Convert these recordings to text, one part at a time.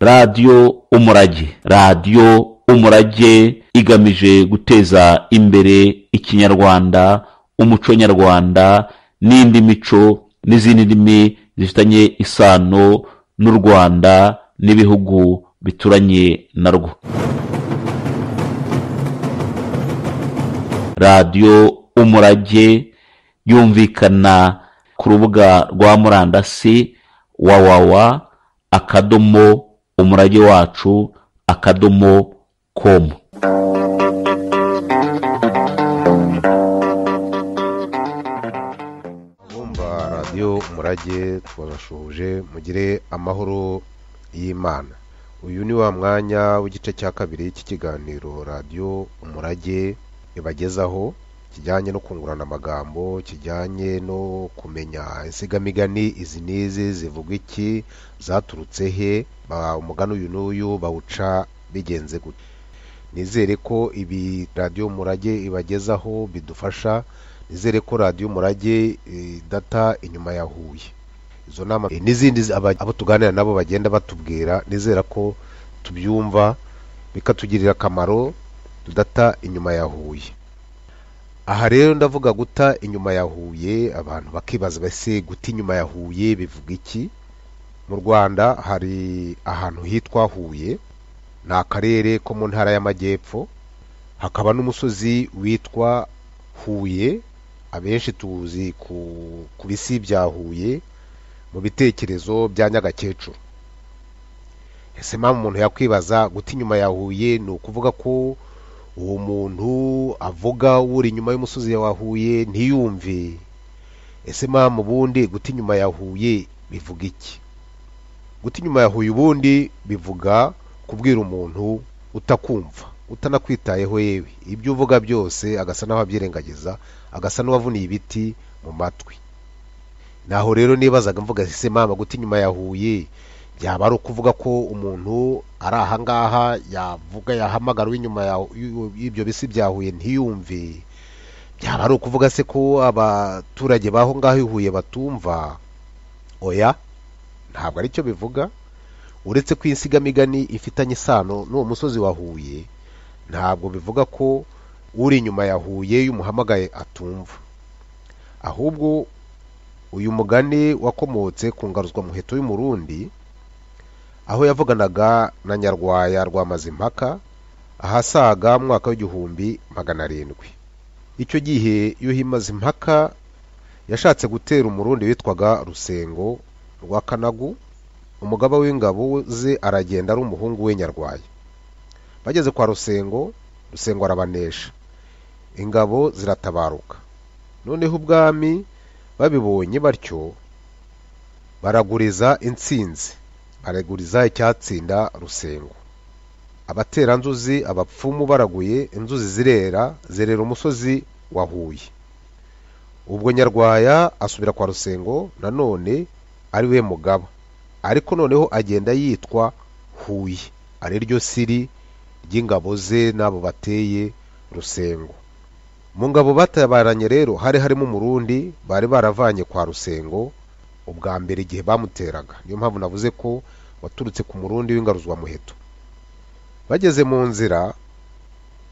radiyo umurage. Radiyo umurage igamije guteza imbere ikinyarwanda umuco nyarwanda n'indi mico n'izindi ndimi zifitanye isano n'u rwanda n'ibihugu bituranye narwo. Radiyo umurage yumvikana ku rubuga rwa murandasi wawawa akadomo umurage wacu akadomo komu bumva radiyo umurage twabashuhuje mugire amahoro y'imana. Uyu ni wa mwanya w'igice cya kabiri cy'ikiganiro radiyo umurage ibagezaho. Kijyanye no kungurana amagambo kijyanye no kumenya insigamigani izi n'izi zivuga iki zaturutse he umugani uyu n'uyu bawuca bigenze gutya nizere ko ibi radiyo umurage ibagezaho bidufasha nizere ko radiyo umurage eh, data inyuma ya huye. Izo nama eh, n'izindi abo tuganira nabo bagenda batubwira nizera ko tubyumva bikatugirira akamaro data inyuma ya huye. Aha rero ndavuga guta inyuma ya huye abantu bakibaza bese guta inyuma ya huye bivuga iki? Mu rwanda hari ahantu hitwa huye ni akarere ko mu ntara y'amajyepfo hakaba n'umusozi witwa huye. Abenshi tuzi ku bisi bya huye mu bitekerezo bya nyagakecuru. Ese mpamvu umuntu yakwibaza guta inyuma ya huye ni ukuvuga ko uwo muntu avuga uri inyuma y'umusozi wa huye ntiyumve. Ese mpamvu ubundi guta inyuma ya huye bivuga iki? Guta inyuma ya huye ubundi bivuga kubwira umuntu utakumva utanakwitayeho yewe. Ibyo uvuga byose agasa n'aho abyirengagiza agasa n'uwavuniye ibiti mu matwi. Naho rero nibazaga mvuga ese mama guta inyuma ya huye byaba ari ukuvuga ko umuntu ari ahangaha yavuga yahamagara y'u- y'ibyo bisi bya huye ntiyumve. Byaba ari ukuvuga se ko abaturage b'aho ngaho i huye batumva? Oya ntabwo ari cyo bivuga. Uretse ko insigamigani ifitanye isano n'uwo musozi wa huye ntabwo bivuga ko uri inyuma ya huye y'umuhamagaye atumva. Ahubwo uyu mugani wakomotse ku ngaruzwa muheto y'umurundi aho yavuganaga na nyarwaya rwa mazimpaka ahasaga mu mwaka w'igihumbi magana arindwi icyo gihe yuhi mazimpaka yashatse gutera umurundi witwaga rusengo rwa kanagu umugaba w'ingabo ze aragenda ari umuhungu we nyarwaya. Bageze kwa rusengo rusengo arabanesha. Ingabo ziratabaruka. Noneho ubwami babibonye batyo baraguriza intsinzi. Baraguriza icyatsinda rusengo. Abateranzuzi abapfumu baraguye inzuzi zirera zerera umusozi wa huye. Ubwo nyarwaya asubira kwa rusengo nanone ari we mugaba. Ariko noneho agenda yitwa huye. Ari ryo siri ry'ingabo ze n'abo bateye rusengo. Mu ngabo batabaranye rero hari harimo umurundi bari baravanye kwa rusengo ubwa mbere igihe bamuteraga. Niyo mpamvu navuze ko waturutse ku murundi w'ingaruzwa muheto. Bageze mu nzira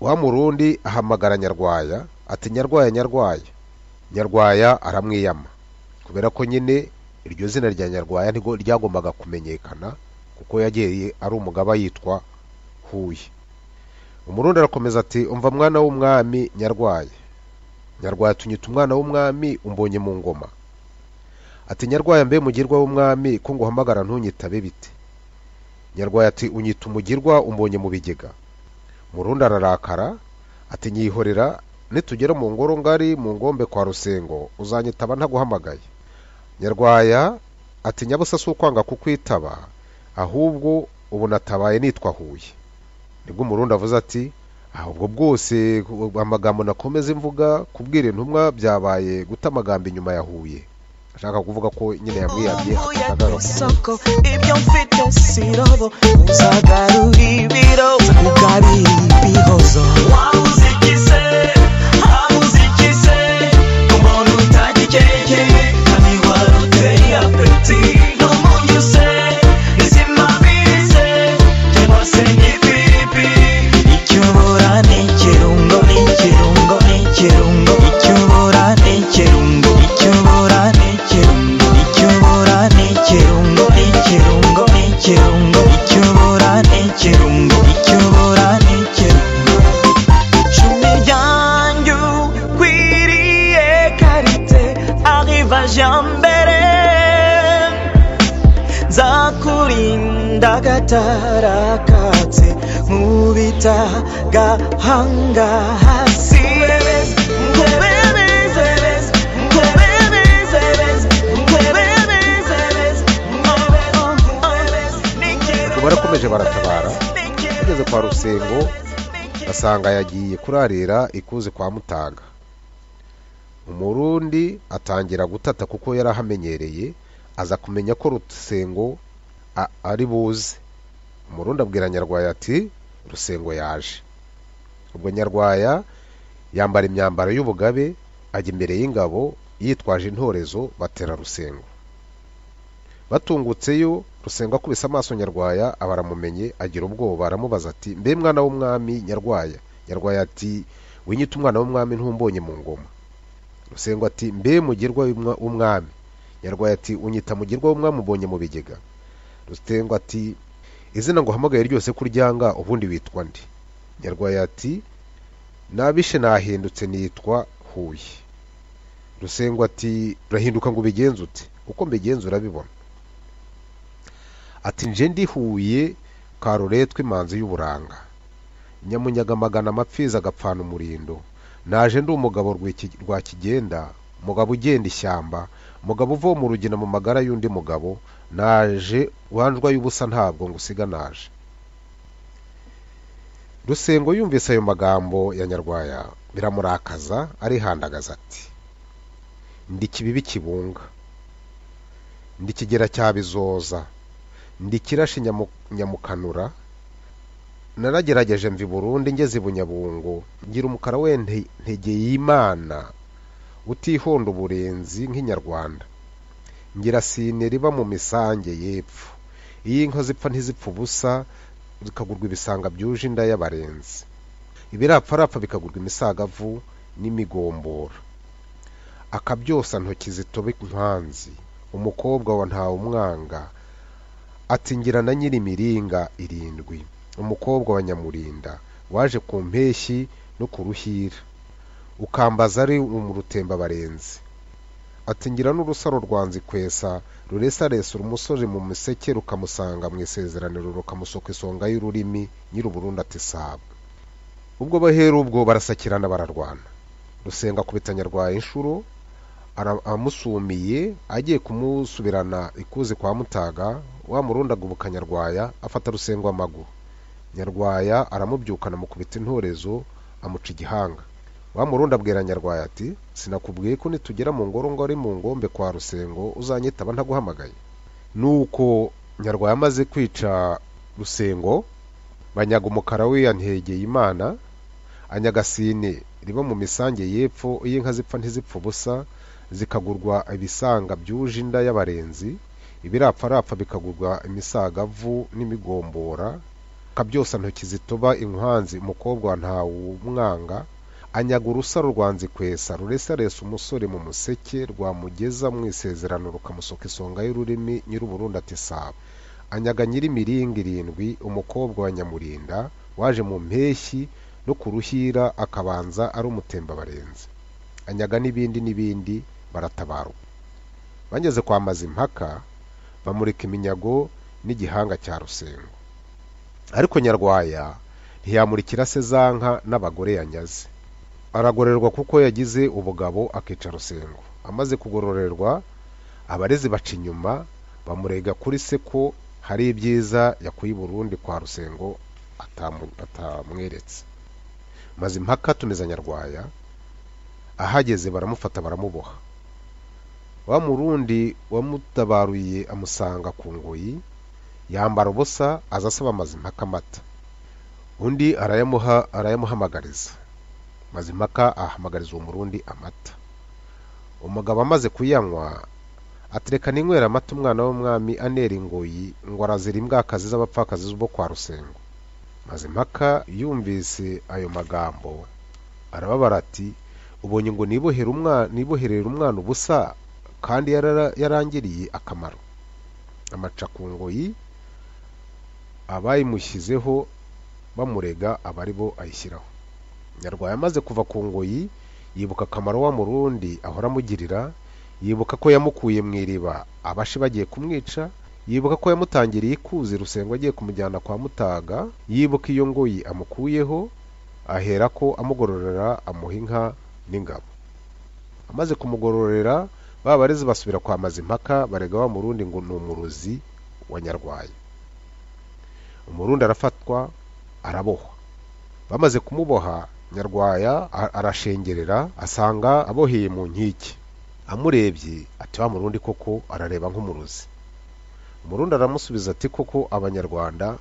wa murundi ahamagara nyarwaya ati nyarwaya nyarwaya. Nyarwaya aramwiyama. Kubera ko nyine iryo zina rya nyarwaya ryagombaga kumenyekana kuko yagiye ari umugaba yitwa huye. Umurundi arakomeza ati umva mwana w'umwami nyarwaya. Nyarwaya tunyita umwana w'umwami umbonye mu ngoma. Ati nyarwaya mbe mugirwa w'umwami ko nguhamagara ntunyitabe bite? Nyarwaya ati unyita umugirwa umbonye mu bigega. Murundi ararakara ati nyihorera nitugera mu ngoro ngari mu ngombe kwa rusengo uzanyitaba ntaguhamagaye. Nyarwaya ati nyabusa si ukwanga kukwitaba ahubwo ubu natabaye nitwa huye. Nibwo umurundi avuze ati ahubwo bwose amagambo nakomeza imvuga kubwira intumwa byabaye guta amagambo inyuma ya huye. Ashaka kuvuga ko nyine yamwiyamye akagaruka ibyo mfite sirobo uzagarura ibiro ugarira ibihozo wabuze ikise habuze ikise umuntu utagikeke kandi wari apeti nzakurinda agatarakatse nkubita gahanga hasi. Barakomeje baratabara. Bageze kwa rusengo basanga yagiye kurarira ikuzi kwa mutaga umurundi atangira gutata kuko yari ahamenyereye aza kumenya ko rusengo ari buze. Umurundi abwira nyarwaya ati rusengo yaje. Ubwo nyarwaya yambara imyambaro y'ubugabe ajya imbere y'ingabo yitwaje intorezo batera rusengo. Batungutseyo rusengo akubise amaso nyarwaya aba aramumenye agira ubwoba aramubaza ati mbe mwana w'umwami nyarwaya? Nyarwaya ati winyita umwana w'umwami ntumbonye mu ngoma. Rusengo ati mbe mugirwa w'umwa- w'umwami. Nyarwaya ati unyita mugirwa w'umwami ubonye mu bigega. Rusengo ati izina ngo uhamagaye ryose ko uryanga ubundi witwa ndi? Nyarwaya ati nabishe nahindutse nitwa huye. Rusengo ati urahinduka ngo ubigenze ute? Uko mbigenza urabibona. Ati nje ndihuye karuretwa imanzi y'uburanga. Nyamunyagamagana amapfizi agapfana umurindo. Naje ndi umugabo rwa kigenda mugabo ugenda ishyamba mugabo uva mu rugina mu magara y'undi mugabo naje wanjwa y'ubusa ntabwo ngo usiga naje. Rusengo yumvise ayo magambo ya nyarwaya. Biramurakaza arihandagaza ati ndi kibibi kibunga. Ndi kigera cya bizoza. Ndi kirashi nyamu- nyamukanura. Naragerageje mva i burundi ngeze i bunyabungo. Ngira umukara we nte- ntege y'imana utihonda uburenzi nk'inyarwanda. Ngira sine riba mu misange y'epfo. Iyo inka zipfa ntizipfa ubusa zikagurwa ibisanga byuje inda y'abarenzi. Ibirapfarapfa bikagurwa imisagavu n'imigombora. Akabyosa ntoki zitobe nkanzi umukobwa wa ntawe umwanga ati ngira na nyiri imiringa irindwi. Umukobwa wa nyamurinda waje ku mpeshyi no ku ruhira. Ukambaza ari mu rutembabarenzi ati ngira n'urusaro rwa nzikwesa ruresaresa umusore mu miseke rukamusanga mu isezeraniro rukamusoka isonga y'ururimi nyir'uburundi ati saba ubwo bahera ubwo barasakirana bararwana. Rusenga akubita nyarwaya inshuro amusumiye agiye kumusubirana ikuzi kwa mutaga wa murundi agoboka nyarwaya afata rusengo amaguru. Nyarwaya aramubyukana amukubita intorezo amuca igihanga. Wa murundi abwira nyarwaya ati sinakubwiye ko nitugera mu ngoro ngo ari mu ngombe kwa rusengo uzanyitaba ntaguhamagaye nuko nyarwaya amaze kwica rusengo banyaga umukara we yantegeye imana anyagasine riba mu misange y'epfo iyo inka zipfa ntizipfa ubusa zikagurwa ibisanga byuje inda y'abarenzi ibirapfarapfa bikagurwa imisagavu n'imigombora kabyosa ntoki zitoba inkwanzi umukobwa wa ntawumwanga anyaga urusaro rwa nzikwesa ruresaresa umusore mu museke rwamugeza mu isezerano rukamusoka isonga y'ururimi nyir'uburundi ati saba anyaga nyir'imiringa irindwi umukobwa wa nyamurinda waje mu mpeshyi no ku ruhira akabanza ari umutembabarenzi anyaga n'ibindi n'ibindi baratabaruka. Bageze kwa mazimpaka bamurika iminyago n'igihanga cya rusengo. Ariko nyarwaya ntiyamurikira se za nka n'abagore yanyaze. Aragororerwa kuko yagize ubugabo akica rusengo. Amaze kugororerwa abarezi baca inyuma bamurega kuri se ko hari ibyiza yakuye i kwa rusengo atamweretse. Maze impaka tumiza nyarwaya ahageze baramufata baramuboha. Wa murundi wamutabaruye amusanga ku ngoyi yambara ubusa aza asaba amazimpaka amata. Undi arayamuha arayamuhamagariza. Mazimpaka ahamagariza uwo murundi amata. Umugabo amaze kuyanywa atereka ninywera amata umwana w'umwami anera ingoyi ngo arazira imbwakazi z'abapfakazi bo kwa rusengo. Mazimpaka yumvise ayo magambo arababara ati ubonye ngo niboherere umwana ubusa kandi yarangiriye akamaro. Amaca ku ngoyi abayimushyizeho bamurega aba ari bo ayishyiraho. Nyarwaya amaze kuva ku ngoyi yibuka akamaro wa murundi ahora amugirira yibuka ko yamukuye mu iriba abashi bagiye kumwica yibuka ko yamutangiriye ikuzi rusengo agiye kumujyana kwa mutaga yibuka iyo ngoyi amukuyeho ahera ko amugororera amuha inka n'ingabo. Amaze kumugororera ba barezi basubira kwa mazimpaka barega wa murundi ngo ni umurozi wa nyarwaya. Umurundi arafatwa arabohwa. Bamaze kumuboha nyarwaya arashengerera asanga aboheye mu nkike amurebye ati wa murundi koko arareba nk'umurozi? Umurundi aramusubiza ati koko abanyarwanda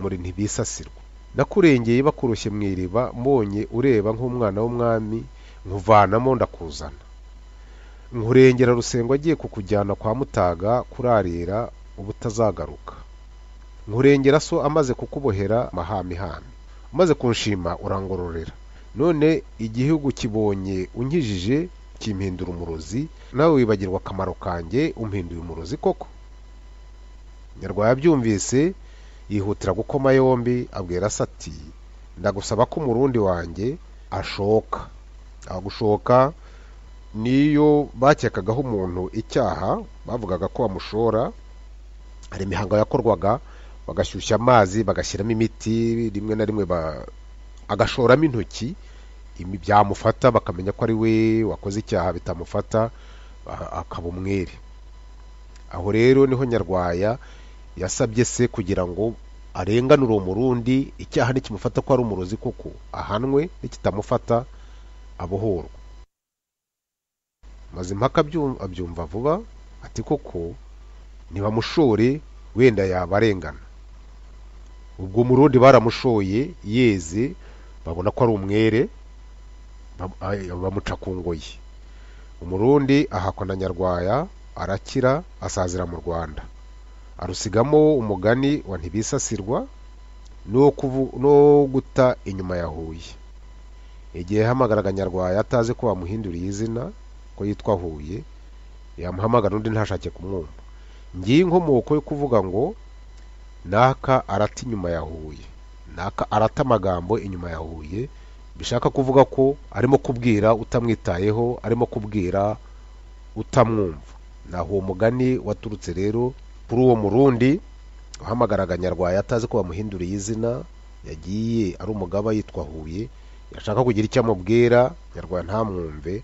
muri ntibisasirwa. Nakurengeye bakuroshye mu iriba mbonye ureba nk'umwana w'umwami nkuvanamo ndakuzana. Nkurengera rusengo agiye kukujyana kwa mutaga kurarira ubutazagaruka. Nkurengera so amaze kukubohera mahamihami. Umaze kunshima urangororera. None igihugu kibonye unkijije kimpindura umurozi nawe wibagirwa akamaro kanjye umpinduye umurozi koko? Nyarwaya abyumvise yihutira gukoma yombi abwira se ati ndagusaba ko umurundi wanjye ashoka. Agushoka niyo bakekagaho umuntu icyaha bavugaga ko bamushora hari imihango yakorwaga bagashyushya amazi bagashyiramo imiti rimwe na rimwe ba- agashoramo intoki byamufata bakamenya ko ari we wakoze icyaha bitamufata akaba umwere. Aho rero ni ho nyarwaya yasabye se kugira ngo arenganure uwo murundi icyaha nikimufata ko ari umurozi koko ahanwe nikitamufata abohorwa mazimpaka abyum- abyumva vuba ati koko ntibamushore wenda yaba arengana ubwo umurundi baramushoye yeze babona ko ari umwere bamuca ku ngoyi. Umurundi ahakwa na nyarwaya arakira asazira mu rwanda. Arusigamo umugani wa ntibisasirwa no guta inyuma ya huye. Igihe yahamagaraga nyarwaya atazi ko bamuhinduriye izina ko yitwa huye yamuhamagara undi ntashake kumwumva. Ngiye inkomoko yo kuvuga ngo naka arata inyuma ya huye. Arata amagambo inyuma ya huye bishaka kuvuga ko arimo kubwira utamwitayeho arimo kubwira utamwumva. Naho uwo mugani waturutse rero kuri uwo murundi uhamagaraga nyarwaya atazi ko bamuhinduriye izina yagiye ari umugaba yitwa huye yashaka kugira icyo amubwira nyarwaya ntamwumve.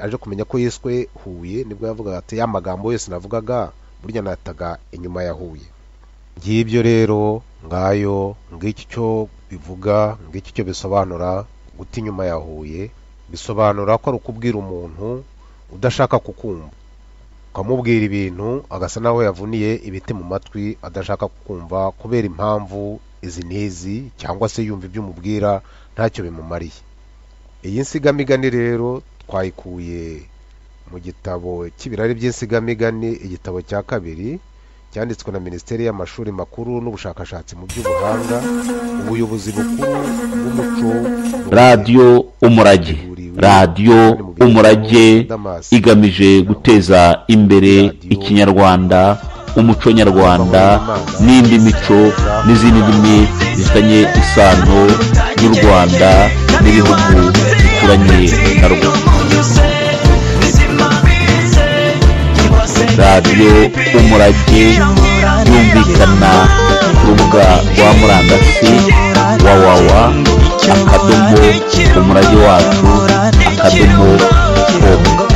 Aje kumenya ko yiswe huye ni bwo yavugaga ati ya magambo yose navugaga burya nataga inyuma ya huye. Ngibyo rero ngayo ngiki cyo bivuga ngiki cyo bisobanura guta inyuma ya huye bisobanura ko ari ukubwira umuntu udashaka kukumva. Ukamubwira ibintu agasa naho yavuniye ibiti mu matwi adashaka kukumva kubera impamvu izi n'izi cyangwa se yumva ibyo umubwira ntacyo bimumariye. Iyi nsigamigani rero twayikuye mu gitabo cy'ibirari by'insigamigani igitabo cya kabiri cyanditswe na minisiteri y'amashuri makuru n'ubushakashatsi mu by'ubuhanga ubuyobozi bukuru bw'umuco radiyo umurage. Radiyo umurage igamije guteza imbere ikinyarwanda umuco nyarwanda n'indi mico n'izindi ndimi zifitanye isano n'u rwanda n'ibihugu bituranye na rwo radiyo umurage yumvikana ku rubuga rwa murandasi wawawa akadomo umurage wacu akadomo komu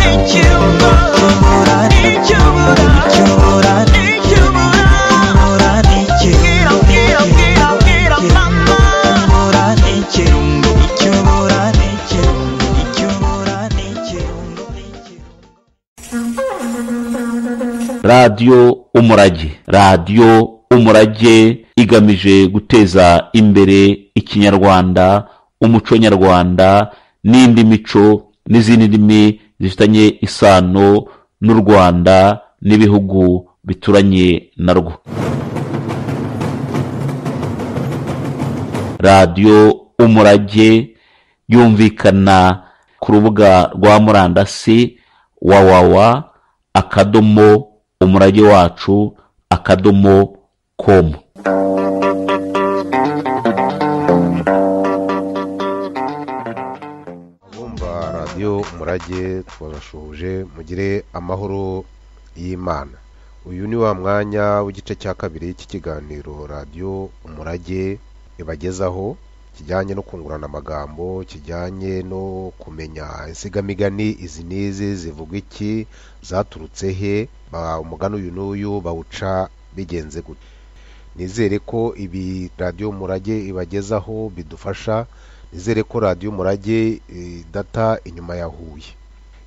radiyo umurage. Radiyo umurage igamije guteza imbere ikinyarwanda umuco nyarwanda n'indi mico n'izindi ndimi zifitanye isano n'u rwanda n'ibihugu bituranye na rwo radiyo umurage yumvikana ku rubuga rwa murandasi wawawa akadomo umurage wacu akadomo komu abumva radiyo umurage twabashuhuje mugire amahoro y'imana. Uyu ni wa mwanya w'igice cya kabiri cy'ikiganiro radiyo umurage ibagezaho. Kijyanye no kungurana amagambo kijyanye no kumenya insigamigani izi n'izi zivuga iki zaturutse he umugani uyu n'uyu bawuca bigenze gute? Nizere ko ibi radiyo umurage ibagezaho bidufasha nizere ko radiyo umurage idata inyuma ya huye.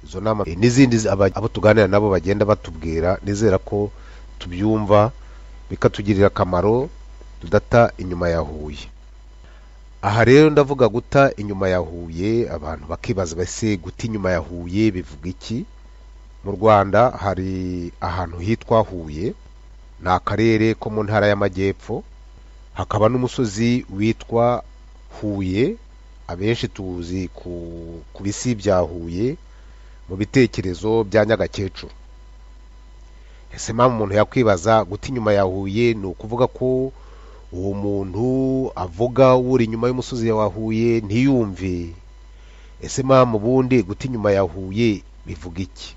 Izo nama eh, n'izindi abo tuganira nabo bagenda batubwira nizera ko tubyumva bikatugirira akamaro tudata inyuma ya huye. Aha rero ndavuga guta inyuma ya huye abantu bakibaza base guta inyuma ya huye bivuga iki? Mu rwanda hari ahantu hitwa huye ni akarere ko mu ntara y'amajyepfo hakaba n'umusozi witwa huye. Abenshi tuzi ku, bisi bya huye mu bitekerezo bya nyagakecuru. Ese mpamvu umuntu yakwibaza guta inyuma ya huye ni ukuvuga ko uwo muntu avuga uri inyuma y'umusozi wa huye ntiyumve. Ese mpamvu ubundi guta inyuma ya huye bivuga iki?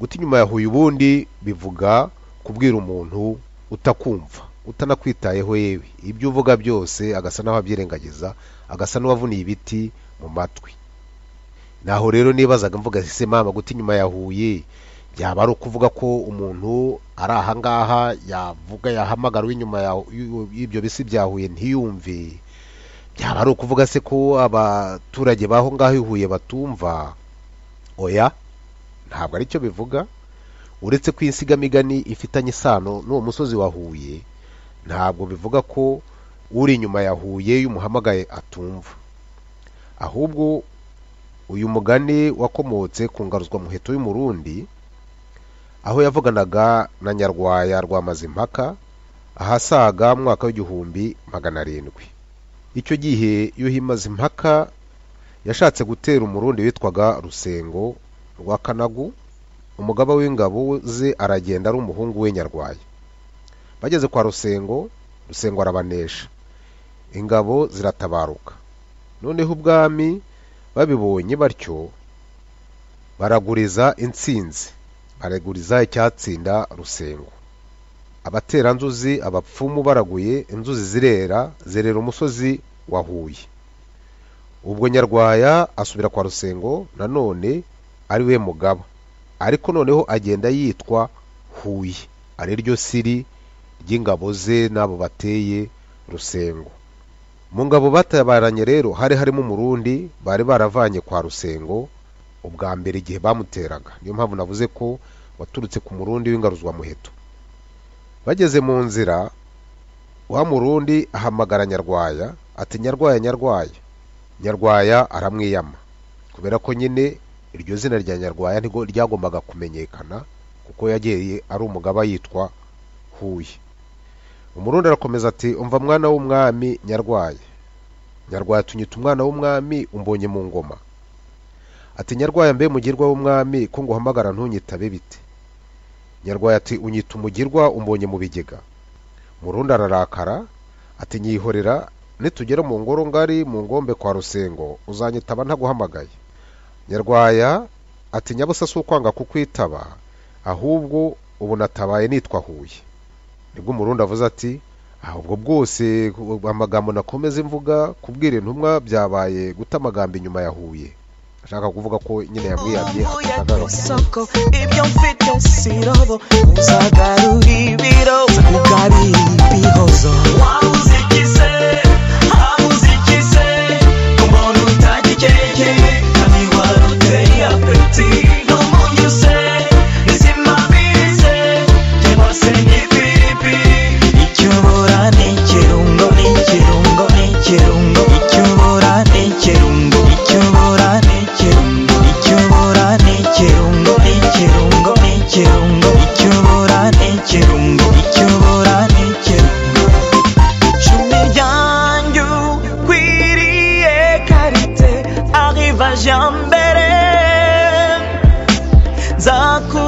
Guta inyuma ya huye ubundi bivuga kubwira umuntu utakumva utanakwitayeho yewe. Ibyo uvuga byose agasa n'aho abyirengagiza agasa n'uwavuniye ibiti mu matwi. Naho rero nibazaga mvuga ese mama guta inyuma ya huye byaba ari ukuvuga ko umuntu ari ahangaha yavuga yahamagara uw'inyuma y'ibyo bisi bya huye ntiyumve. Byaba ari ukuvuga se ko abaturage b'aho ngaho i huye batumva? Oya ntabwo ari cyo bivuga. Uretse ko insigamigani ifitanye isano n'uwo musozi wa huye ntabwo bivuga ko uri inyuma ya huye y'umuhamagaye atumva. Ahubwo uyu mugani wakomotse ku ngaruzwa muheto y'umurundi aho yavuganaga na nyarwaya rwa mazimpaka ahasaga mu mwaka w'igihumbi magana arindwi. Icyo gihe yuhi mazimpaka yashatse gutera umurundi witwaga rusengo rwa kanagu umugaba w'ingabo ze aragenda ari umuhungu we nyarwaya. Bageze kwa rusengo rusengo arabanesha. Ingabo ziratabaruka. Noneho ubwami babibonye batyo baraguriza intsinzi. Baraguriza icyatsinda rusengo. Abateranzuzi abapfumu baraguye inzuzi zirera zerera umusozi wa huye. Ubwo nyarwaya asubira kwa rusengo nanone ari we mugaba. Ariko noneho agenda yitwa huye. Ari ryo siri ry'ingabo ze n'abo bateye rusengo. Mu ngabo batabaranye rero hari harimo umurundi bari baravanye kwa rusengo ubwa mbere igihe bamuteraga. Niyo mpamvu navuze ko waturutse ku murundi w'ingaruzwa muheto. Bageze mu nzira wa murundi ahamagara nyarwaya ati nyarwaya nyarwaya. Nyarwaya aramwiyama. Kubera ko nyine iryo zina rya nyarwaya ntigo ryagombaga kumenyekana kuko yagiye ari umugaba yitwa huye. Umurundi arakomeza ati umva mwana w'umwami nyarwaya. Nyarwaya tunyita umwana w'umwami umbonye mu ngoma. Ati nyarwaya mbe mugirwa w'umwami ko nguhamagara ntunyitabe bite? Nyarwaya ati unyita umugirwa umbonye mu bigega. Murundi ararakara ati nyihorera nitugera mu ngoro ngari mu ngombe kwa rusengo uzanyitaba ntaguhamagaye. Nyarwaya ati nyabusa si ukwanga kukwitaba ahubwo ubu natabaye nitwa huye. Nibwo umurundi avuze ati ahubwo bwose amagambo nakomeze mvuga kubwira intumwa byabaye guta amagambo inyuma ya huye. Ashaka kuvuga ko nyine yamwiyamye atashakaga isoko ibyo mfite sirobo uzagarura ibiro ugarira ibihozo wabuze ikise ikise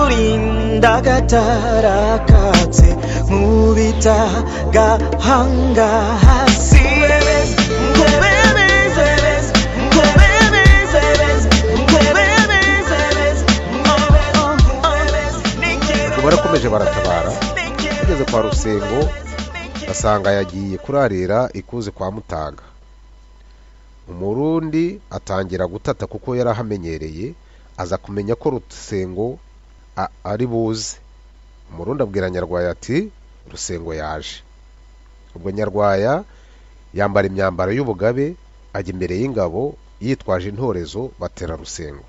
nzakurinda agatarakatse nkubita gahanga hasi barakomeje baratabara bageze kwa rusengo basanga yagiye kurarira ikuzi kwa mutaga umurundi atangira gutata kuko yari ahamenyereye aza kumenya ko rusengo ari buze. Umurundi abwira nyarwaya ati rusengo yaje. Ubwo nyarwaya yambara imyambaro y'ubugabe ajya imbere y'ingabo yitwaje intorezo batera rusengo.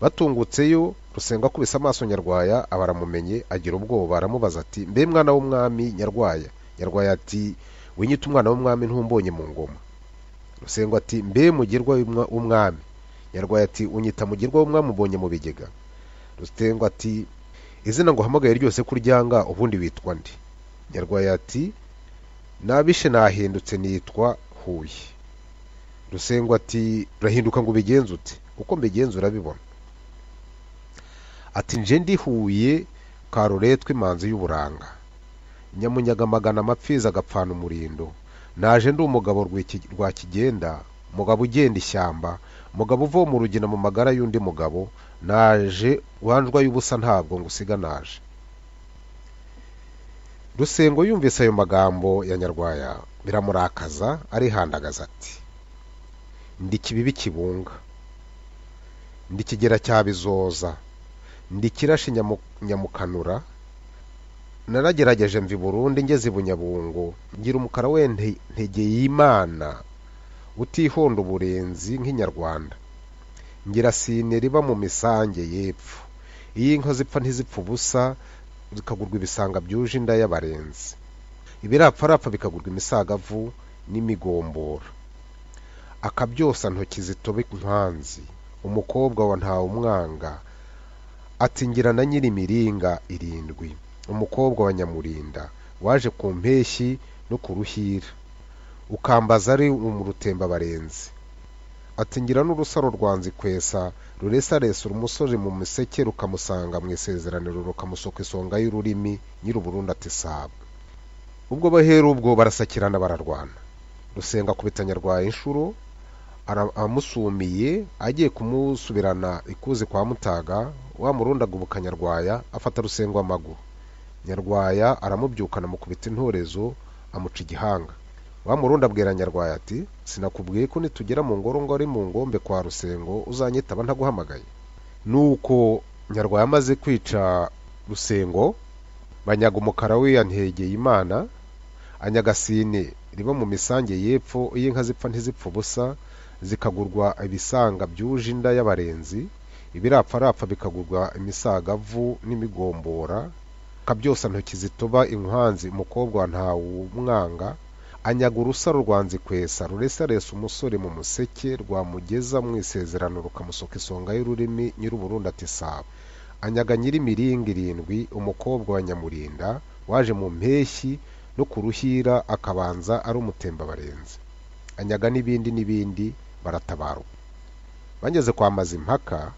Batungutseyo rusengo akubise amaso nyarwaya aba aramumenye agira ubwoba aramubaza ati mbe mwana w'umwami nyarwaya. Nyarwaya ati winyita umwana w'umwami ntumbonye mu ngoma. Rusengo ati mbe mugirwa w'umwa- w'umwami. Nyarwaya ati unyita mugirwa w'umwami ubonye mu bigega. Rusengo ati izina ngo uhamagaye ryose kuryanga ubundi witwa ndi. Nyarwaya ati nabishe nahindutse nitwa huye. Rusengo ati urahinduka ngo ubigenze ute? Uko mbigenza urabibona. Ati nje ndihuye karuretwa imanzi y'uburanga. Nyamunyaga magana amapfizi agapfana umurindo. Naje ndi umugabo rwa kigenda mugabo ugenda ishyamba mugabo uva mu rugina mu magara y'undi mugabo naje wanjwa y'ubusa ntabwo ngo usiga naje. Rusengo yumvise ayo magambo ya nyarwaya biramurakaza arihandagaza ati ndi kibibi kibunga. Ndi kigera cya bizoza. Ndi kirashi nyamu- nyamukanura. Naragerageje mva i burundi ngeze i bunyabungo. Ngira umukara wente ntege y'imana utihonda uburenzi nk'inyarwanda. Ngira sine riba mu misange y'epfo. Iyo inka zipfa ntizipfa ubusa zikagurwa ibisanga byuje inda y'abarenzi. Ibirapfarapfa bikagurwa imisagavu n'imigombora. Akabyosa ntoki zitobe nkanzi umukobwa wa ntawe umwanga ati ngira na nyiri imiringa irindwi. Umukobwa wa nyamurinda waje ku mpeshyi no ku ruhira. Ukambaza ari mu rutembabarenzi ati ngira n'urusaro rwanze kwesa ruresaresa umusore mu miseke rukamusanga mu isezeraniro rukamusoka isonga y'ururimi nyir'uburundi ati saba ubwo bahera ubwo barasakirana bararwana. Rusenga akubita nyarwaya inshuro amusumiye agiye kumusubirana ikuzi kwa mutaga wa murundi agoboka nyarwaya afata rusengo amaguru. Nyarwaya aramubyukana amukubita intorezo amuca igihanga. Wa murundi abwira nyarwaya ati sinakubwiye ko nitugera mu ngoro ngo ari mu ngombe kwa rusengo uzanyitaba ntaguhamagaye? Nuko nyarwaya amaze kwica rusengo banyaga umukara we yantegeye imana anyaga sine riba mu misange y'epfo iyo inka zipfa ntizipfa ubusa zikagurwa ibisanga byuje inda y'abarenzi ibirapfarapfa bikagurwa imisagavu n'imigombora akabyosa ntoki zitoba inkwanzi umukobwa wa ntawumwanga anyaga urusaro rwanze kwesa ruresaresa umusore mu museke rwamugeza mu isezerano rukamusoka isonga y'ururimi nyir'uburundi ati anyaga nyir'imiringa irindwi umukobwa wa nyamurinda waje mu mpeshyi no ku ruhira akabanza ari umutembabarenzi anyaga n'ibindi n'ibindi baratabarwa bageze kwa mazimpaka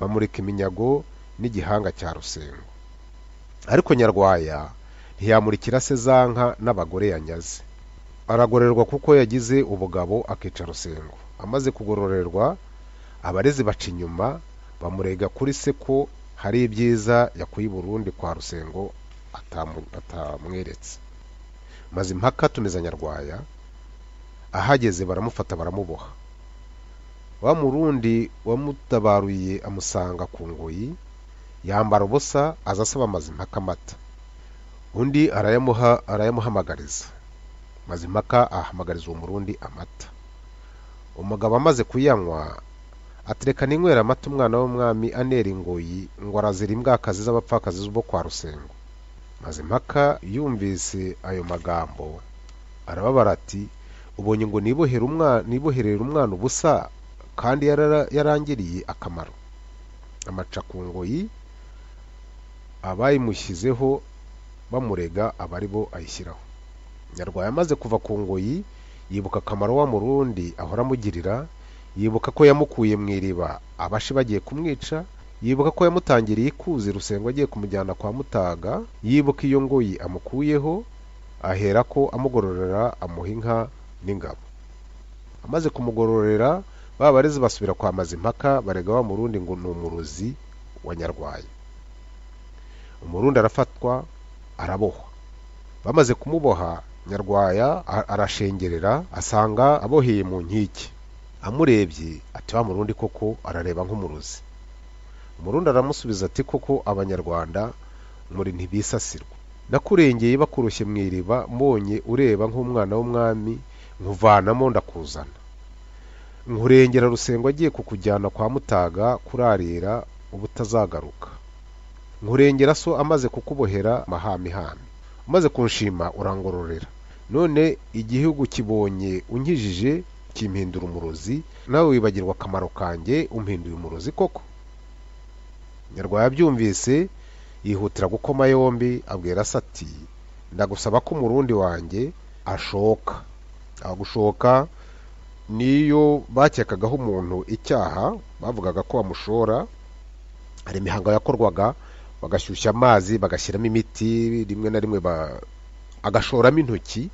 bamurika iminyago n'igihanga cya rusengo. Ariko nyarwaya ntiyamurikira se za nka n'abagore yanyaze aragorerwa kuko yagize ubugabo akica rusengo amaze kugororerwa abarezi baca inyuma bamurega kuri se ko hari ibyiza yakuye i kwa rusengo atamweretse. Maze impaka tumiza nyarwaya ahageze baramufata baramuboha. Wa murundi wamutabaruye amusanga ku ngoyi yambara ubusa aza asaba mazimpaka amata. Undi arayamuha arayamuhamagariza. Mazimpaka ahamagariza uwo murundi amata. Umugabo amaze kuyanywa atereka ninywera amata umwana w'umwami anera ingoyi ngo arazira imbwakazi z'abapfakazi bo kwa rusengo. Mazimpaka yumvise ayo magambo arababara ati ubonye ngo nibohere umwana ubusa kandi yarangiriye akamaro. Amaca ku ngoyi abayimushyizeho bamurega aba ari bo ayishyiraho. Nyarwaya amaze kuva ku ngoyi yibuka akamaro wa murundi ahora amugirira yibuka ko yamukuye mu iriba abashi bagiye kumwica yibuka ko yamutangiriye ikuzi rusengo agiye kumujyana kwa mutaga yibuka iyo ngoyi amukuyeho ahera ko amugororera amuha inka n'ingabo. Amaze kumugororera ba barezi basubira kwa mazimpaka barega wa murundi ngo ni umurozi wa nyarwaya. Umurundi arafatwa arabohwa. Bamaze kumuboha nyarwaya arashengerera asanga aboheye mu nkike. Amurebye ati wa murundi koko arareba nk'umurozi? Umurundi aramusubiza ati koko abanyarwanda muri ntibisasirwa. Nakurengeye bakuroshye mu iriba mbonye ureba nk'umwana w'umwami nkuvanamo ndakuzana. Nkurengera rusengo agiye kukujyana kwa mutaga kurarira ubutazagaruka. Nkurengera so amaze kukubohera mahamihami. Umaze kunshima urangororera. None igihugu kibonye unkijije kimpindura umurozi. Nawe wibagirwa akamaro kanjye umpinduye umurozi koko? Nyarwaya abyumvise yihutira gukoma yombi abwira ati ndagusaba ko umurundi wanjye ashoka. Aho gushoka niyo bakekagaho umuntu icyaha bavugaga ko bamushora. Hari imihango yakorwaga bagashyushya amazi bagashyiramo imiti rimwe na rimwe agashoramo intoki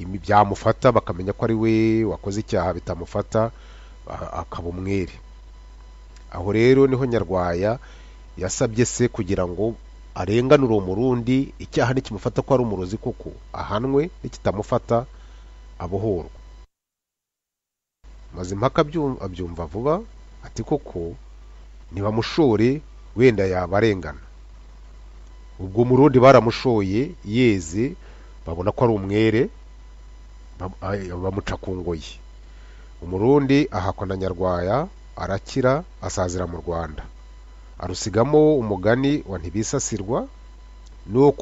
byamufata bakamenya ko ari we wakoze icyaha bitamufata akaba umwere. Aho rero ni ho nyarwaya yasabye se kugira ngo arenganure uwo murundi icyaha nikimufata ko ari umurozi koko ahanwe nikitamufata abohorwa mazimpaka abyum- abyumva vuba ati koko ntibamushore wenda yaba arengana ubwo umurundi baramushoye yeze babona ko ari umwere bamuca ku ngoyi. Umurundi ahakwa na nyarwaya arakira asazira mu rwanda. Arusigamo umugani wa ntibisasirwa no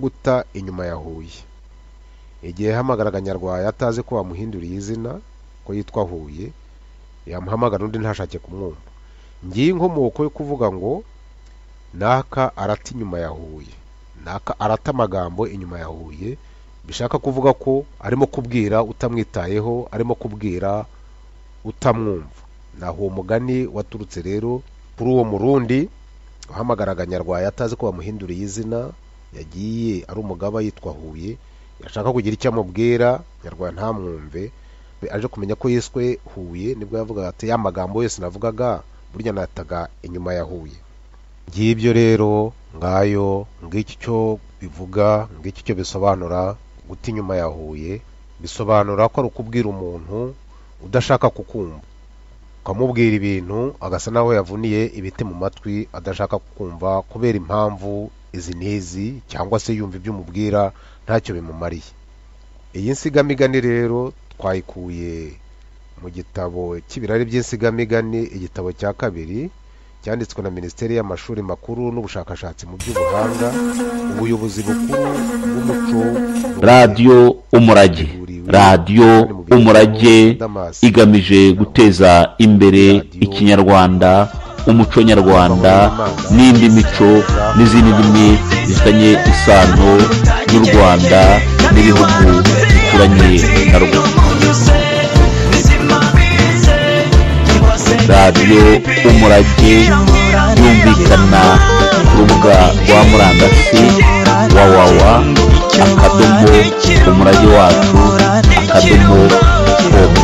guta inyuma ya huye. Igihe yahamagaraga nyarwaya atazi ko bamuhinduriye izina ko yitwa huye yamuhamagara undi ntashake kumwumva. Ngiye inkomoko yo kuvuga ngo naka arata inyuma ya huye. Arata amagambo inyuma ya huye bishaka kuvuga ko arimo kubwira utamwitayeho arimo kubwira utamwumva. Naho uwo mugani waturutse rero kuri uwo murundi wahamagaraga nyarwaya atazi ko bamuhinduriye izina yagiye ari umugaba yitwa huye yashaka kugira icyo amubwira nyarwaya ntamwumve. Aje kumenya ko yiswe huye ni bwo yavugaga ati ya magambo yose navugaga burya nataga inyuma ya huye. Ngibyo rero ngayo ngiki cyo bivuga ngiki cyo bisobanura guta inyuma ya huye bisobanura ko ari ukubwira umuntu udashaka kukumva. Ukamubwira ibintu agasa naho yavuniye ibiti mu matwi adashaka kumva kubera impamvu izi n'izi cyangwa se yumva ibyo umubwira ntacyo bimumariye. Iyi nsigamigani rero twayikuye mu gitabo cy'ibirari by'insigamigani igitabo cya kabiri cyanditswe na minisiteri y'amashuri makuru n'ubushakashatsi mu by'ubuhanga ubuyobozi bukuru bw'umuco radiyo umurage. Radiyo umurage igamije guteza imbere ikinyarwanda umuco nyarwanda n'indi mico n'izindi ndimi zifitanye isano n'u rwanda n'ibihugu bituranye narwo radiyo umurage yumvikana ku rubuga rwa murandasi wawawa akadomo umurage wacu akadomo komu